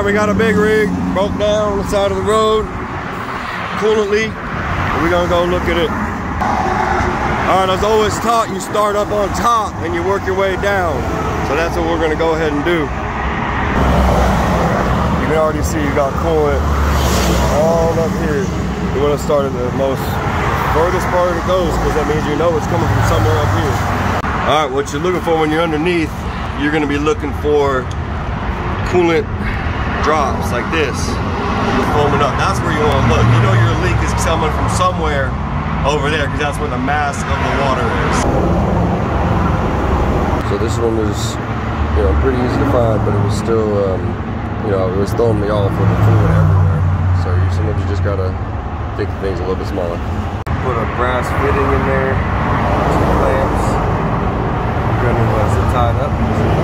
Right, we got a big rig broke down on the side of the road, coolant leak. We're gonna go look at it. All right, as always taught, you start up on top and you work your way down. So that's what we're gonna go ahead and do. You can already see you got coolant all up here. You wanna start at the most furthest part it goes because that means you know it's coming from somewhere up here. All right, what you're looking for when you're underneath, you're gonna be looking for coolant drops like this. You're foaming up. That's where you want to look. You know your leak is coming from somewhere over there because that's where the mass of the water is. So this one was, you know, pretty easy to find, but it was still, um, you know, it was throwing me off with the fluid everywhere. So you sometimes you just gotta think things a little bit smaller. Put a brass fitting in there, two clamps. Uh, zip it up. There we go.